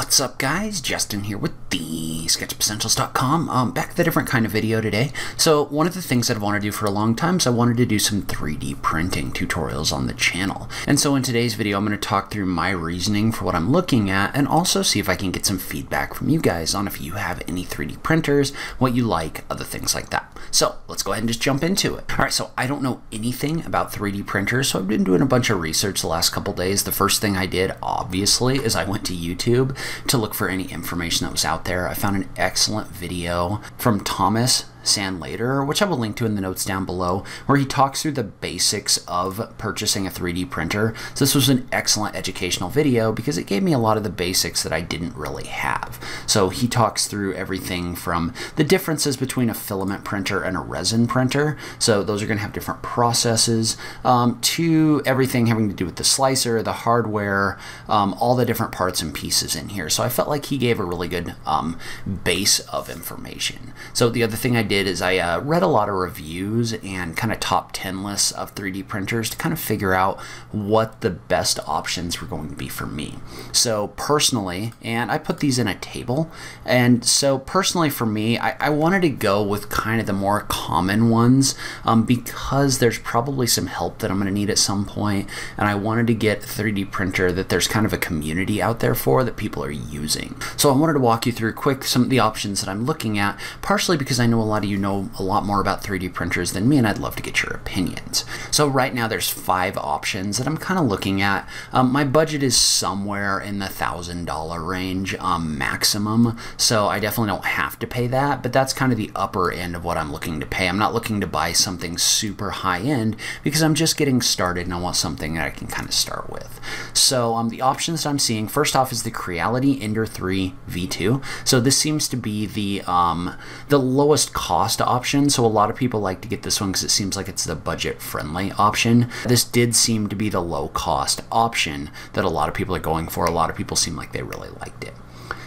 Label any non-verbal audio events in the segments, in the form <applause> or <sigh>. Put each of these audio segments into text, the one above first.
What's up guys? Justin here with the SketchUpEssentials.com. Um, back with a different kind of video today. So one of the things that I've wanted to do for a long time is I wanted to do some 3D printing tutorials on the channel. And so in today's video I'm going to talk through my reasoning for what I'm looking at and also see if I can get some feedback from you guys on if you have any 3D printers, what you like, other things like that. So let's go ahead and just jump into it. Alright, so I don't know anything about 3D printers, so I've been doing a bunch of research the last couple days. The first thing I did, obviously, is I went to YouTube to look for any information that was out there. I found an excellent video from Thomas Sanladerer, which I will link to in the notes down below, where he talks through the basics of purchasing a 3D printer. So this was an excellent educational video because it gave me a lot of the basics that I didn't really have. So he talks through everything from the differences between a filament printer and a resin printer. So those are going to have different processes, um, to everything having to do with the slicer, the hardware, um, all the different parts and pieces in here. So I felt like he gave a really good um, base of information. So the other thing I did is I uh, read a lot of reviews and kind of top 10 lists of 3D printers to kind of figure out what the best options were going to be for me. So personally, and I put these in a table, and so personally for me, I, I wanted to go with kind of the more common ones um, because there's probably some help that I'm going to need at some point, and I wanted to get a 3D printer that there's kind of a community out there for that people are using. So I wanted to walk you through quick some of the options that I'm looking at, partially because I know a lot of you know a lot more about 3D printers than me, and I'd love to get your opinions. So right now there's five options that I'm kind of looking at. Um, my budget is somewhere in the thousand dollar range um, maximum, so I definitely don't have to pay that, but that's kind of the upper end of what I'm looking to pay. I'm not looking to buy something super high end because I'm just getting started and I want something that I can kind of start with. So um, the options I'm seeing first off is the Creality Ender 3 V2. So this seems to be the um, the lowest cost option. So a lot of people like to get this one because it seems like it's the budget friendly option. This did seem to be the low cost option that a lot of people are going for. A lot of people seem like they really liked it.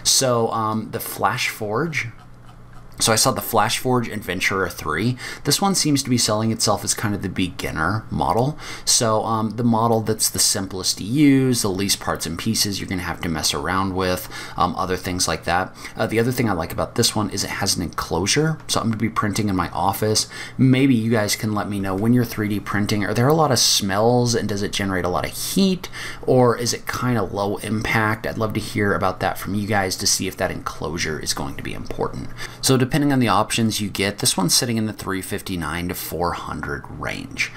So um, the FlashForge so I saw the FlashForge Adventurer 3. This one seems to be selling itself as kind of the beginner model. So um, the model that's the simplest to use, the least parts and pieces you're going to have to mess around with, um, other things like that. Uh, the other thing I like about this one is it has an enclosure. So I'm going to be printing in my office. Maybe you guys can let me know when you're 3D printing, are there a lot of smells and does it generate a lot of heat or is it kind of low impact? I'd love to hear about that from you guys to see if that enclosure is going to be important. So depending on the options you get, this one's sitting in the 359 to 400 range.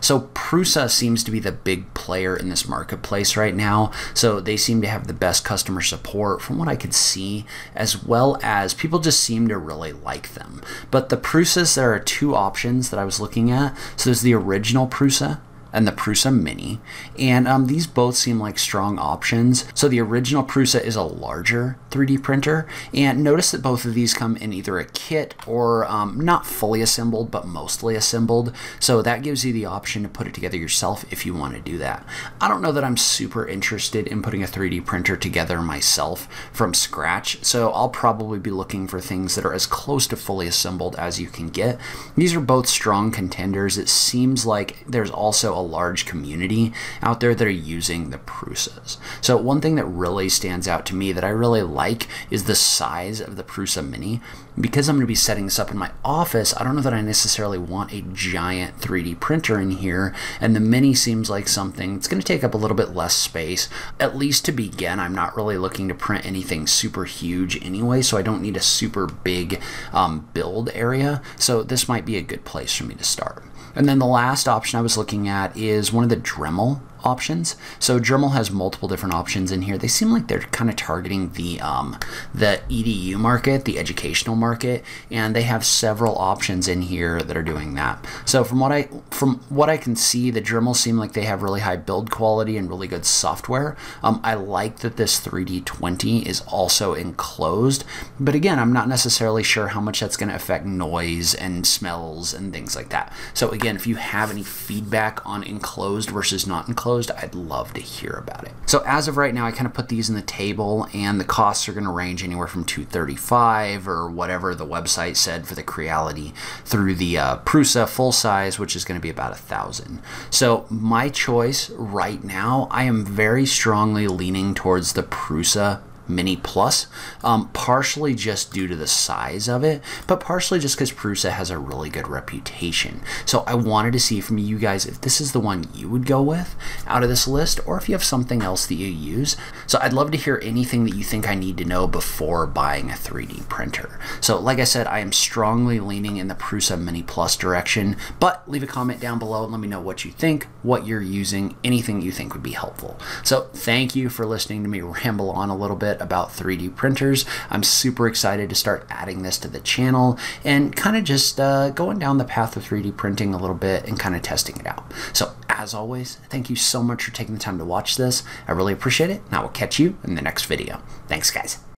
So Prusa seems to be the big player in this marketplace right now. So they seem to have the best customer support from what I could see, as well as people just seem to really like them. But the Prusas, there are two options that I was looking at. So there's the original Prusa, and the Prusa Mini. And um, these both seem like strong options. So the original Prusa is a larger 3D printer. And notice that both of these come in either a kit or um, not fully assembled, but mostly assembled. So that gives you the option to put it together yourself if you want to do that. I don't know that I'm super interested in putting a 3D printer together myself from scratch. So I'll probably be looking for things that are as close to fully assembled as you can get. These are both strong contenders. It seems like there's also a large community out there that are using the Prusas. So one thing that really stands out to me that I really like is the size of the Prusa Mini. Because I'm going to be setting this up in my office, I don't know that I necessarily want a giant 3D printer in here, and the Mini seems like something it's going to take up a little bit less space. At least to begin, I'm not really looking to print anything super huge anyway, so I don't need a super big um, build area. So this might be a good place for me to start. And then the last option I was looking at is one of the Dremel options. So Dremel has multiple different options in here. They seem like they're kind of targeting the um, the EDU market, the educational market, and they have several options in here that are doing that. So from what I from what I can see, the Dremel seem like they have really high build quality and really good software. Um, I like that this 3D20 is also enclosed, but again, I'm not necessarily sure how much that's going to affect noise and smells and things like that. So again, if you have any feedback on enclosed versus not enclosed, closed, I'd love to hear about it. So as of right now, I kind of put these in the table and the costs are going to range anywhere from 235 or whatever the website said for the Creality through the uh, Prusa full size, which is going to be about a thousand. So my choice right now, I am very strongly leaning towards the Prusa Mini Plus, um, partially just due to the size of it, but partially just because Prusa has a really good reputation. So I wanted to see from you guys if this is the one you would go with out of this list, or if you have something else that you use. So I'd love to hear anything that you think I need to know before buying a 3D printer. So like I said, I am strongly leaning in the Prusa Mini Plus direction, but leave a comment down below and let me know what you think, what you're using, anything you think would be helpful. So thank you for listening to me <laughs> ramble on a little bit about 3D printers. I'm super excited to start adding this to the channel and kind of just uh, going down the path of 3D printing a little bit and kind of testing it out. So as always, thank you so much for taking the time to watch this. I really appreciate it, and I will catch you in the next video. Thanks, guys.